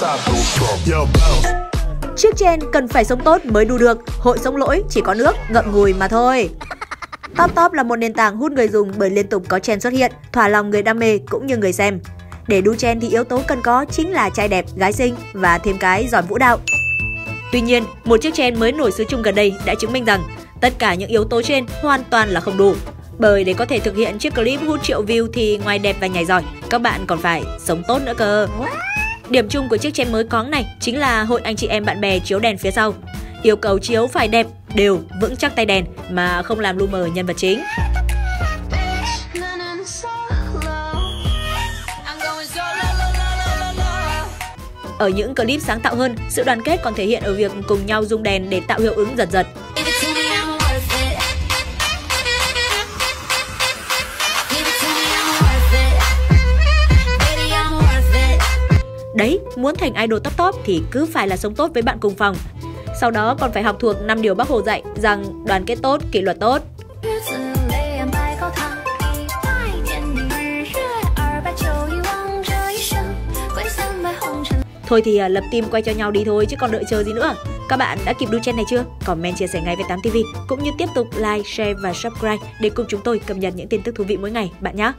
Trước trên Chiếc chen cần phải sống tốt mới đu được, hội sống lỗi chỉ có nước, ngậm ngùi mà thôi. Top Top là một nền tảng hút người dùng bởi liên tục có chen xuất hiện, thỏa lòng người đam mê cũng như người xem. Để đu chen thì yếu tố cần có chính là trai đẹp, gái xinh và thêm cái giỏi vũ đạo. Tuy nhiên, một chiếc chen mới nổi xứ chung gần đây đã chứng minh rằng tất cả những yếu tố trên hoàn toàn là không đủ. Bởi để có thể thực hiện chiếc clip hút triệu view thì ngoài đẹp và nhảy giỏi, các bạn còn phải sống tốt nữa cơ. Điểm chung của chiếc chén mới cóng này chính là hội anh chị em bạn bè chiếu đèn phía sau. Yêu cầu chiếu phải đẹp, đều, vững chắc tay đèn mà không làm lu mờ nhân vật chính. Ở những clip sáng tạo hơn, sự đoàn kết còn thể hiện ở việc cùng nhau dùng đèn để tạo hiệu ứng giật giật. Đấy, muốn thành idol top top thì cứ phải là sống tốt với bạn cùng phòng. Sau đó còn phải học thuộc 5 điều bác Hồ dạy rằng đoàn kết tốt, kỷ luật tốt. Thôi thì à, lập team quay cho nhau đi thôi chứ còn đợi chờ gì nữa. Các bạn đã kịp đu chen này chưa? Comment chia sẻ ngay với 8TV cũng như tiếp tục like, share và subscribe để cùng chúng tôi cập nhật những tin tức thú vị mỗi ngày bạn nhé.